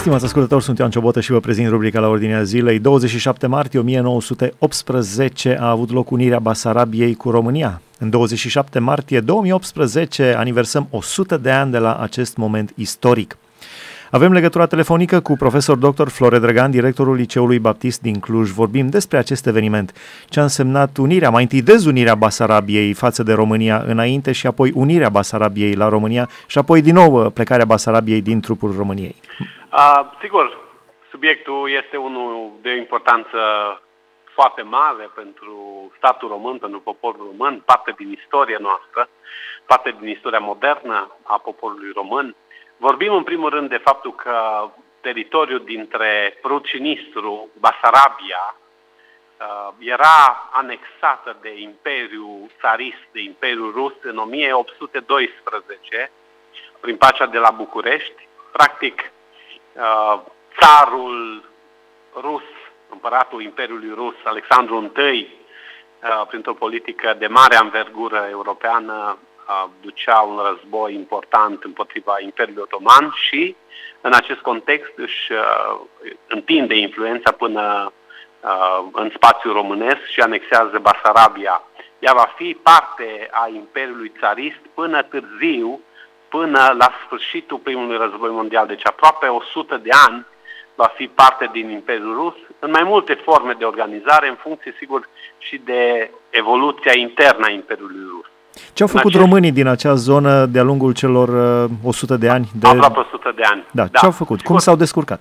Stimați ascultători, sunt Ioan Ciobotă și vă prezint rubrica la ordinea zilei. 27 martie 1918 a avut loc unirea Basarabiei cu România. În 27 martie 2018 aniversăm 100 de ani de la acest moment istoric. Avem legătura telefonică cu profesor dr. Flore Drăgan, directorul Liceului Baptist din Cluj. Vorbim despre acest eveniment, ce a însemnat unirea, mai întâi dezunirea Basarabiei față de România înainte și apoi unirea Basarabiei la România și apoi din nou plecarea Basarabiei din trupul României. Uh, sigur, subiectul este unul de importanță foarte mare pentru statul român, pentru poporul român, parte din istoria noastră, parte din istoria modernă a poporului român. Vorbim în primul rând de faptul că teritoriul dintre Prut și Nistru, Basarabia, era anexată de Imperiul Țarist, de Imperiul Rus în 1812, prin pacea de la București. Practic, țarul rus, împăratul Imperiului Rus, Alexandru I, printr-o politică de mare anvergură europeană, ducea un război important împotriva Imperiului Otoman și în acest context își uh, întinde influența până uh, în spațiul românesc și anexează Basarabia. Ea va fi parte a Imperiului Țarist până târziu, până la sfârșitul primului război mondial, deci aproape 100 de ani va fi parte din Imperiul Rus, în mai multe forme de organizare, în funcție, sigur, și de evoluția internă a Imperiului Rus. Ce au făcut acest... românii din acea zonă de-a lungul celor uh, 100 de ani? De... Aproape 100 de ani. Da, da. ce au făcut? Sigur, Cum s-au descurcat?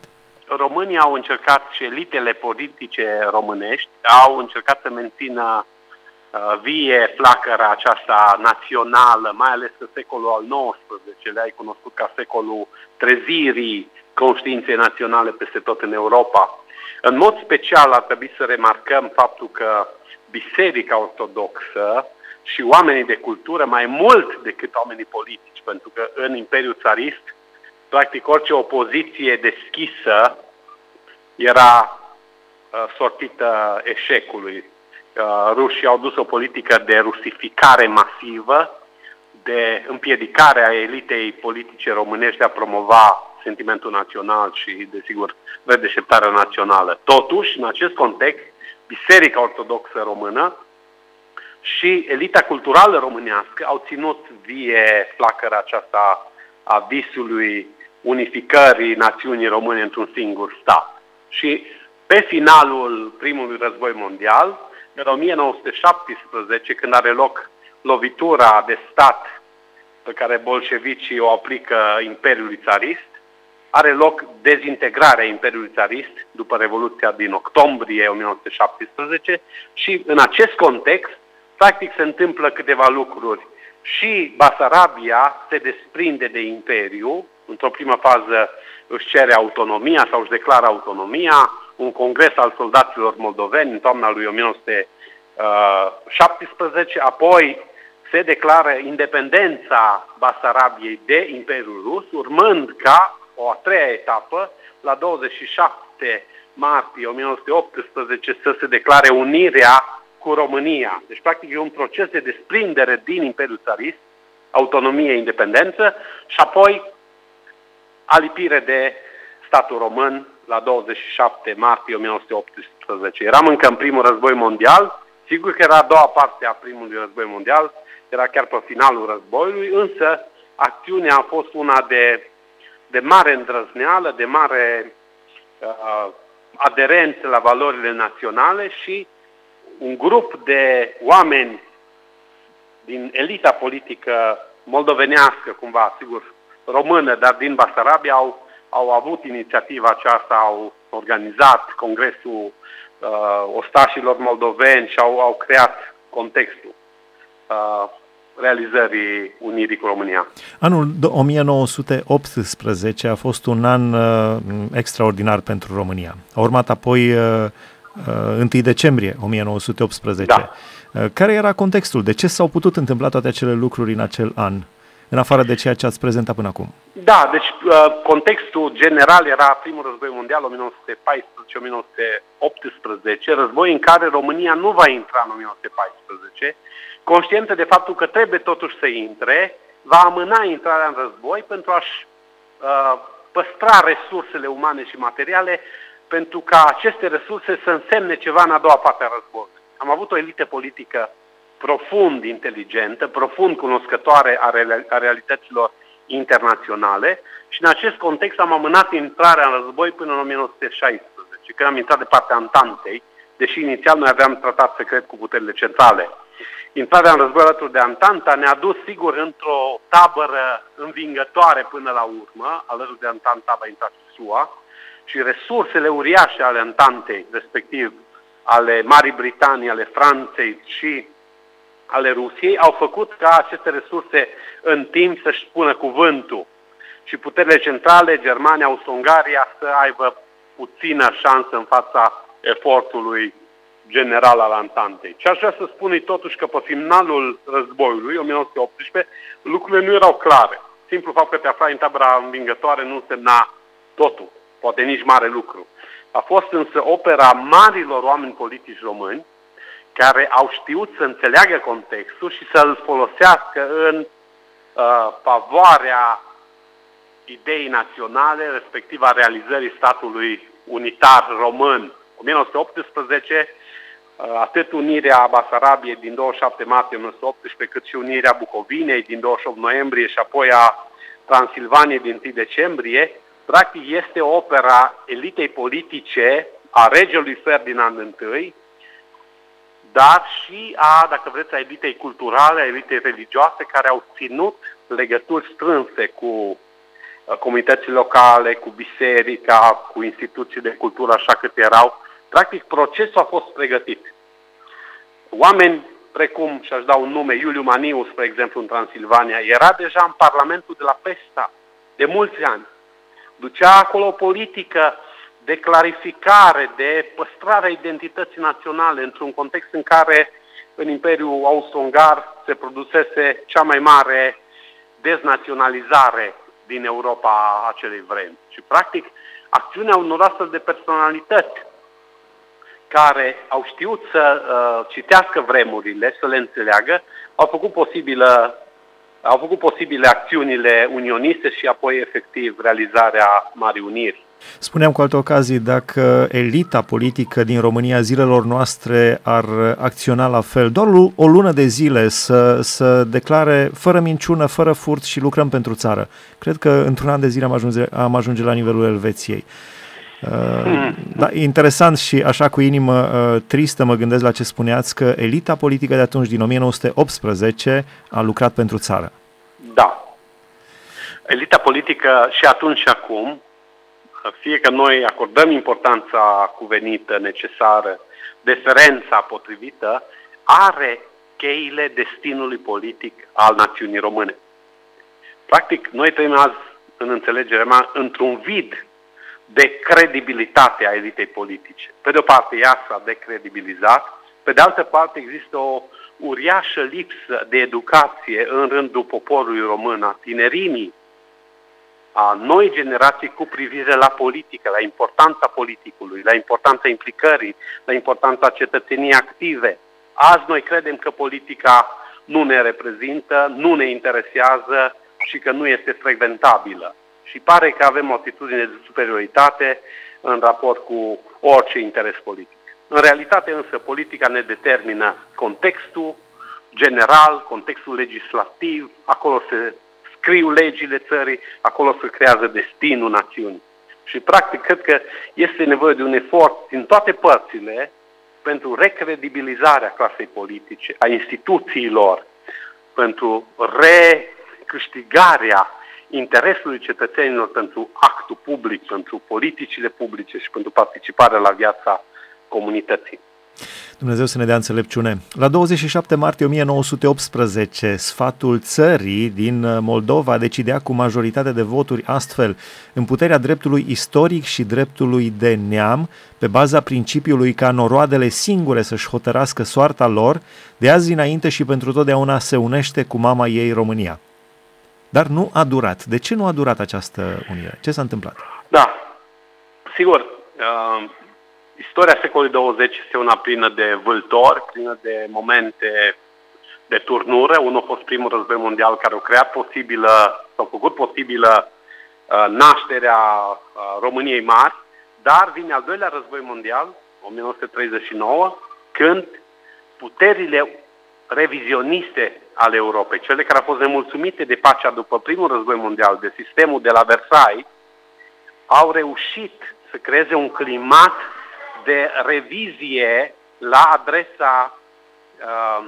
Românii au încercat și elitele politice românești au încercat să mențină uh, vie flacăra aceasta națională, mai ales în secolul al XIX-lea, ai cunoscut ca secolul trezirii conștiinței naționale peste tot în Europa. În mod special ar trebui să remarcăm faptul că Biserica Ortodoxă și oamenii de cultură mai mult decât oamenii politici, pentru că în Imperiul Țarist, practic orice opoziție deschisă era uh, sortită eșecului. Uh, rușii au dus o politică de rusificare masivă, de împiedicare a elitei politice românești de a promova sentimentul național și, desigur, redeșteptarea națională. Totuși, în acest context, Biserica Ortodoxă Română și elita culturală românească au ținut vie flacăra aceasta a visului unificării națiunii române într-un singur stat. Și pe finalul primului război mondial, în 1917, când are loc lovitura de stat pe care bolșevicii o aplică Imperiului Țarist, are loc dezintegrarea Imperiului Țarist după Revoluția din octombrie 1917 și în acest context practic se întâmplă câteva lucruri. Și Basarabia se desprinde de imperiu, într-o primă fază își cere autonomia sau își declară autonomia, un congres al soldaților moldoveni în toamna lui 1917, apoi se declară independența Basarabiei de Imperiul Rus, urmând ca o a treia etapă, la 27 martie 1918, să se declare unirea cu România. Deci, practic, e un proces de desprindere din Imperiul Țarist, autonomie, independență și apoi alipire de statul român la 27 martie 1918. Eram încă în primul război mondial, sigur că era a doua parte a primului război mondial, era chiar pe finalul războiului, însă acțiunea a fost una de, de mare îndrăzneală, de mare uh, aderență la valorile naționale și un grup de oameni din elita politică moldovenească, cumva, sigur, română, dar din Basarabia, au, au avut inițiativa aceasta, au organizat congresul uh, ostașilor moldoveni și au, au creat contextul uh, realizării unirii cu România. Anul 1918 a fost un an uh, extraordinar pentru România. A urmat apoi uh, 1 uh, decembrie 1918. Da. Uh, care era contextul? De ce s-au putut întâmpla toate acele lucruri în acel an, în afară de ceea ce ați prezentat până acum? Da, deci uh, contextul general era primul război mondial 1914-1918, război în care România nu va intra în 1914, conștientă de faptul că trebuie totuși să intre, va amâna intrarea în război pentru a-și uh, păstra resursele umane și materiale pentru ca aceste resurse să însemne ceva în a doua parte a războiului. Am avut o elită politică profund inteligentă, profund cunoscătoare a, realităților internaționale și în acest context am amânat intrarea în război până în 1916, când am intrat de partea Antantei, deși inițial noi aveam tratat secret cu puterile centrale. Intrarea în război alături de Antanta ne-a dus, sigur, într-o tabără învingătoare până la urmă, alături de Antanta va intra și SUA, și resursele uriașe ale Antantei, respectiv ale Marii Britanii, ale Franței și ale Rusiei, au făcut ca aceste resurse în timp să-și spună cuvântul și puterile centrale, Germania, Austro-Ungaria, să aibă puțină șansă în fața efortului general al Antantei. Ce aș vrea să spun totuși că pe finalul războiului, 1918, lucrurile nu erau clare. Simplu fapt că te aflai în tabăra învingătoare nu însemna totul, poate nici mare lucru. A fost însă opera marilor oameni politici români care au știut să înțeleagă contextul și să-l folosească în uh, favoarea ideii naționale, respectiv a realizării statului unitar român. 1918, uh, atât unirea Basarabiei din 27 martie 1918, cât și unirea Bucovinei din 28 noiembrie și apoi a Transilvaniei din 1 decembrie, practic este opera elitei politice a regelui Ferdinand I, dar și a, dacă vreți, a elitei culturale, a elitei religioase care au ținut legături strânse cu uh, comunități locale, cu biserica, cu instituții de cultură, așa cât erau. Practic, procesul a fost pregătit. Oameni precum, și-aș da un nume, Iuliu Maniu, spre exemplu, în Transilvania, era deja în Parlamentul de la Pesta de mulți ani. Ducea acolo o politică de clarificare, de păstrarea identității naționale într-un context în care în Imperiul Austro-Ungar se produsese cea mai mare deznaționalizare din Europa a acelei vremi. Și, practic, acțiunea unor astfel de personalități care au știut să uh, citească vremurile, să le înțeleagă, au făcut posibilă au făcut posibile acțiunile unioniste și apoi efectiv realizarea Marii Uniri. Spuneam cu alte ocazii, dacă elita politică din România zilelor noastre ar acționa la fel, doar o lună de zile să, să declare fără minciună, fără furt și lucrăm pentru țară. Cred că într-un an de zile am ajunge, am ajunge la nivelul Elveției. Uh, da, interesant și așa cu inimă uh, tristă mă gândesc la ce spuneați că elita politică de atunci, din 1918, a lucrat pentru țară. Da. Elita politică și atunci și acum fie că noi acordăm importanța cuvenită, necesară, deferența potrivită, are cheile destinului politic al națiunii române. Practic, noi trăim azi, în înțelegerea mea, într-un vid de credibilitate a elitei politice. Pe de o parte, ea s-a decredibilizat, pe de altă parte există o uriașă lipsă de educație în rândul poporului român, a tinerimii a noi generații cu privire la politică, la importanța politicului, la importanța implicării, la importanța cetățeniei active. Azi noi credem că politica nu ne reprezintă, nu ne interesează și că nu este frecventabilă. Și pare că avem o atitudine de superioritate în raport cu orice interes politic. În realitate însă politica ne determină contextul general, contextul legislativ, acolo se scriu legile țării, acolo se creează destinul națiunii. Și practic cred că este nevoie de un efort din toate părțile pentru recredibilizarea clasei politice, a instituțiilor, pentru recâștigarea interesului cetățenilor pentru actul public, pentru politicile publice și pentru participarea la viața comunității. Dumnezeu să ne dea înțelepciune. La 27 martie 1918, sfatul țării din Moldova decidea cu majoritate de voturi astfel în puterea dreptului istoric și dreptului de neam, pe baza principiului ca noroadele singure să-și hotărască soarta lor, de azi înainte și pentru totdeauna se unește cu mama ei România. Dar nu a durat. De ce nu a durat această unire? Ce s-a întâmplat? Da, sigur, uh Istoria secolului 20 este una plină de vâltori, plină de momente de turnură. Unul a fost primul război mondial care a creat posibilă, sau făcut posibilă uh, nașterea uh, României mari, dar vine al doilea război mondial, 1939, când puterile revizioniste ale Europei, cele care au fost nemulțumite de pacea după primul război mondial, de sistemul de la Versailles, au reușit să creeze un climat de revizie la adresa uh,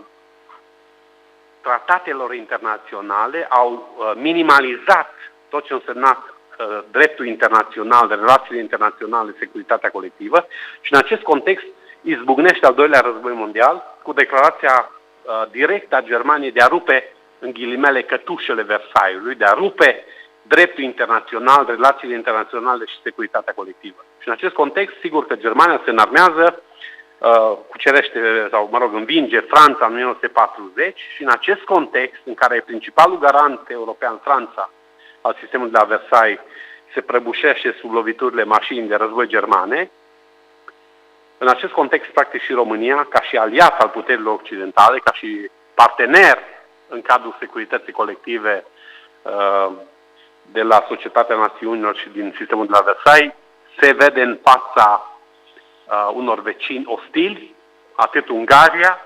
tratatelor internaționale, au uh, minimalizat tot ce a însemnat uh, dreptul internațional, de relațiile internaționale, securitatea colectivă și în acest context izbucnește al doilea război mondial cu declarația uh, directă a Germaniei de a rupe în ghilimele cătușele Versaillesului, de a rupe dreptul internațional, relațiile internaționale și securitatea colectivă. Și în acest context, sigur că Germania se înarmează, uh, cucerește sau, mă rog, învinge Franța în 1940 și în acest context, în care principalul garant european, Franța, al sistemului de la Versailles, se prăbușește sub loviturile mașini de război germane, în acest context, practic, și România, ca și aliat al puterilor occidentale, ca și partener în cadrul securității colective uh, de la Societatea Națiunilor și din sistemul de la Versailles, se vede în fața uh, unor vecini ostili, atât Ungaria,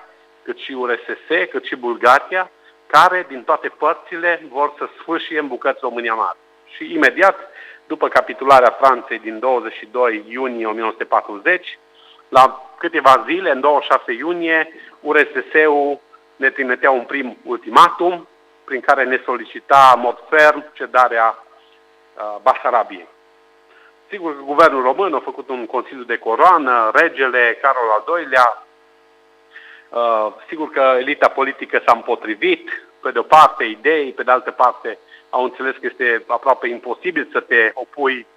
cât și URSS, cât și Bulgaria, care din toate părțile vor să sfârșie în bucăți România Mare. Și imediat, după capitularea Franței din 22 iunie 1940, la câteva zile, în 26 iunie, URSS-ul ne trimitea un prim ultimatum prin care ne solicita în mod ferm cedarea uh, Basarabiei. Sigur că guvernul român a făcut un consiliu de coroană, regele Carol al II-lea, uh, sigur că elita politică s-a împotrivit, pe de o parte idei, pe de altă parte au înțeles că este aproape imposibil să te opui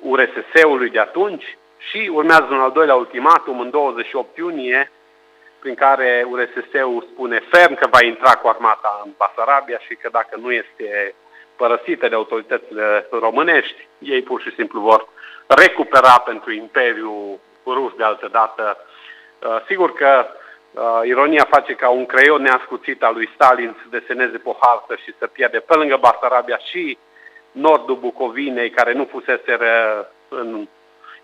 URSS-ului de atunci. Și urmează un al doilea ultimatum în 28 iunie, prin care URSS-ul spune ferm că va intra cu armata în Basarabia și că dacă nu este părăsită de autoritățile românești, ei pur și simplu vor recupera pentru Imperiul Rus de altă dată. Uh, sigur că uh, ironia face ca un creion neascuțit al lui Stalin să deseneze pe o hartă și să pierde pe lângă Basarabia și nordul Bucovinei, care nu fusese în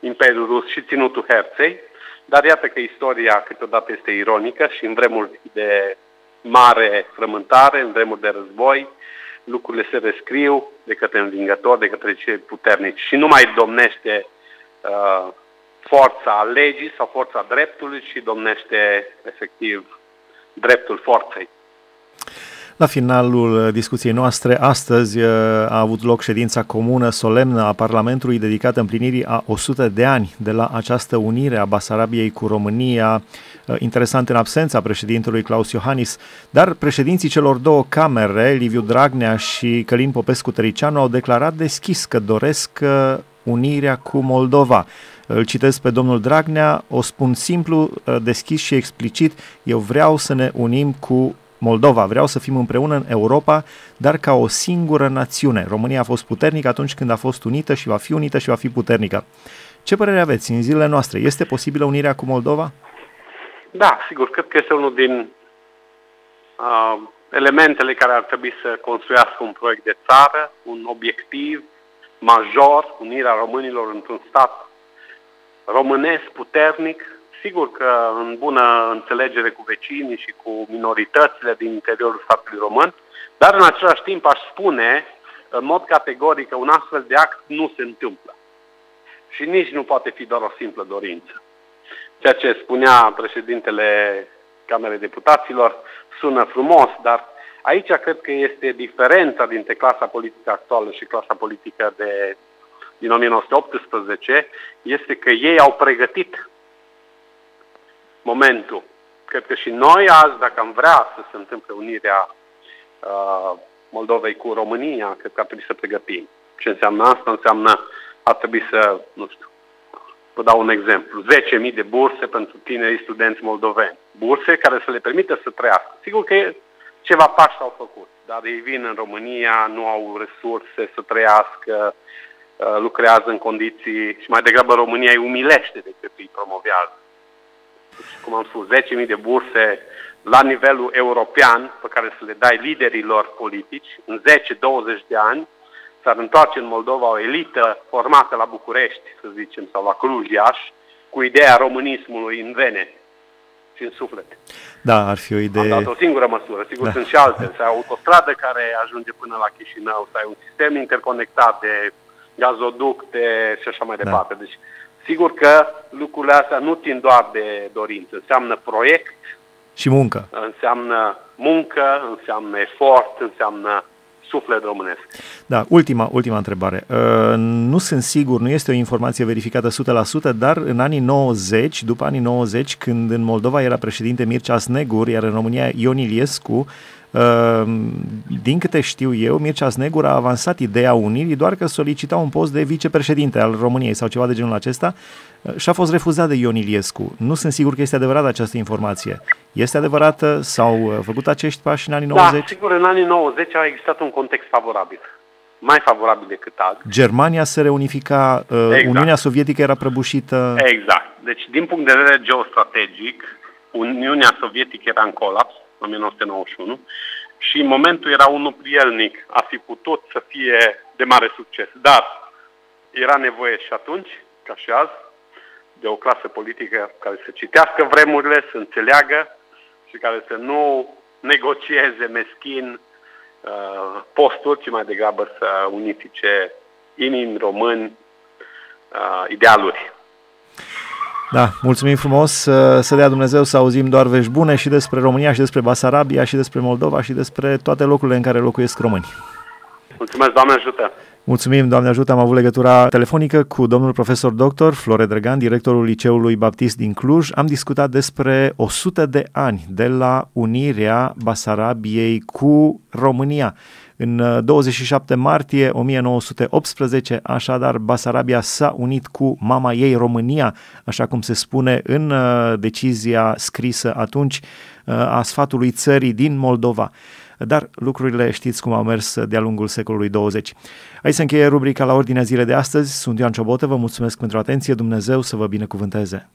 Imperiul Rus și ținutul Herței. Dar iată că istoria câteodată este ironică și în vremuri de mare frământare, în vremuri de război, lucrurile se rescriu de către învingători, de către cei puternici și nu mai domnește uh, forța legii sau forța dreptului, ci domnește efectiv dreptul forței. La finalul discuției noastre, astăzi uh, a avut loc ședința comună solemnă a Parlamentului dedicată împlinirii a 100 de ani de la această unire a Basarabiei cu România, uh, interesant în absența președintelui Claus Iohannis, dar președinții celor două camere, Liviu Dragnea și Călin Popescu-Tăricianu, au declarat deschis că doresc uh, unirea cu Moldova. Îl citesc pe domnul Dragnea, o spun simplu, deschis și explicit, eu vreau să ne unim cu Moldova. Vreau să fim împreună în Europa, dar ca o singură națiune. România a fost puternică atunci când a fost unită și va fi unită și va fi puternică. Ce părere aveți în zilele noastre? Este posibilă unirea cu Moldova? Da, sigur. Cred că este unul din uh, elementele care ar trebui să construiască un proiect de țară, un obiectiv major, unirea românilor într-un stat românesc puternic, Sigur că în bună înțelegere cu vecinii și cu minoritățile din interiorul statului român, dar în același timp aș spune în mod categoric că un astfel de act nu se întâmplă. Și nici nu poate fi doar o simplă dorință. Ceea ce spunea președintele Camerei Deputaților sună frumos, dar aici cred că este diferența dintre clasa politică actuală și clasa politică de, din 1918, este că ei au pregătit momentul. Cred că și noi azi, dacă am vrea să se întâmple unirea uh, Moldovei cu România, cred că ar trebui să pregătim. Ce înseamnă asta? Înseamnă ar trebui să, nu știu, vă dau un exemplu, 10.000 de burse pentru tinerii studenți moldoveni. Burse care să le permită să trăiască. Sigur că ceva pași s-au făcut, dar ei vin în România, nu au resurse să trăiască, uh, lucrează în condiții și mai degrabă România îi umilește decât îi promovează cum am spus, 10.000 de burse la nivelul european pe care să le dai liderilor politici în 10-20 de ani, s-ar întoarce în Moldova o elită formată la București, să zicem, sau la Cluj, Iași, cu ideea românismului în vene și în suflet. Da, ar fi o idee... Am dat o singură măsură, sigur da. sunt și alte. Să ai autostradă care ajunge până la Chișinău, să ai un sistem interconectat de gazoducte și așa mai da. departe. Deci, sigur că lucrurile astea nu țin doar de dorință, înseamnă proiect. Și muncă. Înseamnă muncă, înseamnă efort, înseamnă suflet românesc. Da, ultima, ultima întrebare. Uh, nu sunt sigur, nu este o informație verificată 100%, dar în anii 90, după anii 90, când în Moldova era președinte Mircea Snegur, iar în România Ion Iliescu, Ehm, din câte știu eu, Mircea Snegur a avansat ideea unirii doar că solicita un post de vicepreședinte al României sau ceva de genul acesta eh, și a fost refuzat de Ion Iliescu. Nu sunt sigur că este adevărată această informație. Este adevărată? S-au eh, făcut acești pași în anii 90? Da, sigur, în anii 90 a existat un context favorabil. Mai favorabil decât azi. Germania se reunifica, eh, exact. Uniunea Sovietică era prăbușită. Exact. Deci, din punct de vedere geostrategic, Uniunea Sovietică era în colaps, 1991, și momentul era unul prielnic, a fi putut să fie de mare succes. Dar era nevoie și atunci, ca și azi, de o clasă politică care să citească vremurile, să înțeleagă și care să nu negocieze meschin uh, posturi, ci mai degrabă să unifice inimi români, uh, idealuri. Da, mulțumim frumos, să dea Dumnezeu să auzim doar vești bune și despre România și despre Basarabia și despre Moldova și despre toate locurile în care locuiesc români. Mulțumesc, Doamne ajută! Mulțumim, Doamne ajută, am avut legătura telefonică cu domnul profesor doctor Flore Drăgan, directorul Liceului Baptist din Cluj. Am discutat despre 100 de ani de la unirea Basarabiei cu România. În 27 uh, martie 1918, așadar, Basarabia s-a unit cu mama ei România, așa cum se spune în uh, decizia scrisă atunci uh, a sfatului țării din Moldova. Dar lucrurile știți cum au mers de-a lungul secolului 20. Aici se încheie rubrica la ordinea zilei de astăzi. Sunt Ioan Ciobotă, vă mulțumesc pentru atenție, Dumnezeu să vă binecuvânteze.